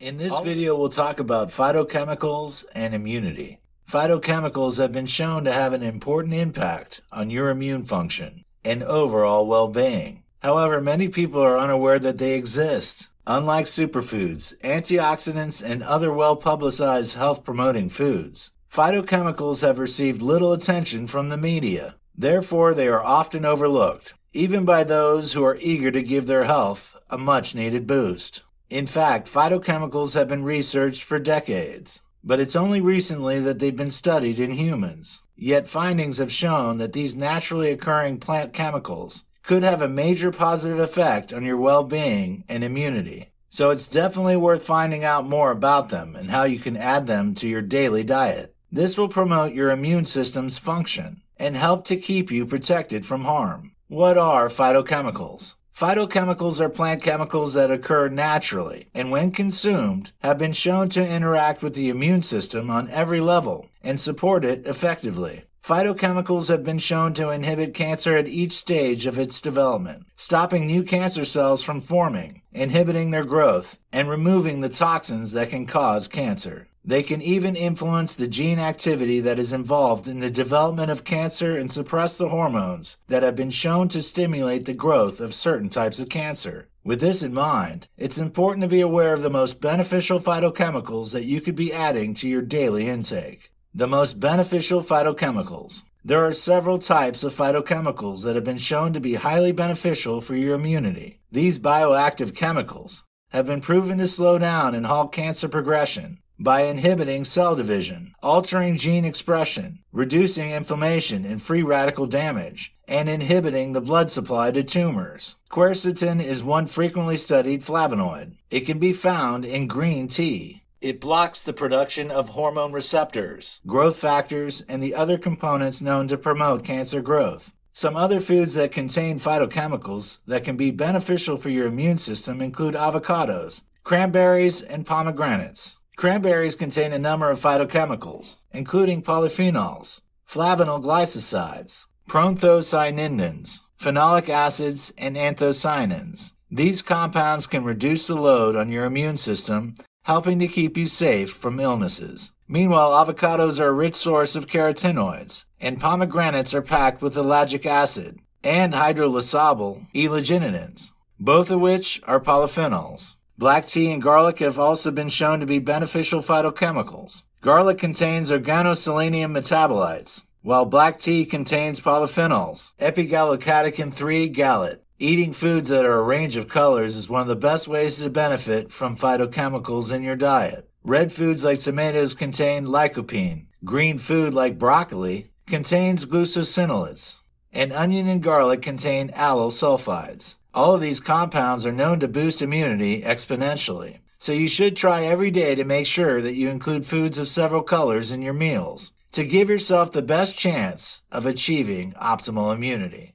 In this oh. video, we'll talk about phytochemicals and immunity. Phytochemicals have been shown to have an important impact on your immune function and overall well being. However, many people are unaware that they exist. Unlike superfoods, antioxidants, and other well publicized health promoting foods, phytochemicals have received little attention from the media. Therefore, they are often overlooked, even by those who are eager to give their health a much needed boost. In fact, phytochemicals have been researched for decades, but it's only recently that they've been studied in humans. Yet findings have shown that these naturally occurring plant chemicals could have a major positive effect on your well being and immunity. So it's definitely worth finding out more about them and how you can add them to your daily diet. This will promote your immune system's function and help to keep you protected from harm. What are phytochemicals? Phytochemicals are plant chemicals that occur naturally and, when consumed, have been shown to interact with the immune system on every level and support it effectively. Phytochemicals have been shown to inhibit cancer at each stage of its development, stopping new cancer cells from forming, inhibiting their growth, and removing the toxins that can cause cancer. They can even influence the gene activity that is involved in the development of cancer and suppress the hormones that have been shown to stimulate the growth of certain types of cancer. With this in mind, it's important to be aware of the most beneficial phytochemicals that you could be adding to your daily intake. The most beneficial phytochemicals. There are several types of phytochemicals that have been shown to be highly beneficial for your immunity. These bioactive chemicals have been proven to slow down and halt cancer progression by inhibiting cell division, altering gene expression, reducing inflammation and free radical damage, and inhibiting the blood supply to tumors. Quercetin is one frequently studied flavonoid. It can be found in green tea. It blocks the production of hormone receptors, growth factors, and the other components known to promote cancer growth. Some other foods that contain phytochemicals that can be beneficial for your immune system include avocados, cranberries, and pomegranates. Cranberries contain a number of phytochemicals, including polyphenols, flavonol glycosides, proanthocyanidins, phenolic acids, and anthocyanins. These compounds can reduce the load on your immune system, helping to keep you safe from illnesses. Meanwhile, avocados are a rich source of carotenoids, and pomegranates are packed with ellagic acid and hydrolysable ellagitannins, both of which are polyphenols. Black tea and garlic have also been shown to be beneficial phytochemicals. Garlic contains organoselenium metabolites, while black tea contains polyphenols, epigallocatechin 3 gallate. Eating foods that are a range of colors is one of the best ways to benefit from phytochemicals in your diet. Red foods like tomatoes contain lycopene. Green food like broccoli contains glucosinolates. And onion and garlic contain allyl sulfides. All of these compounds are known to boost immunity exponentially. So you should try every day to make sure that you include foods of several colors in your meals to give yourself the best chance of achieving optimal immunity.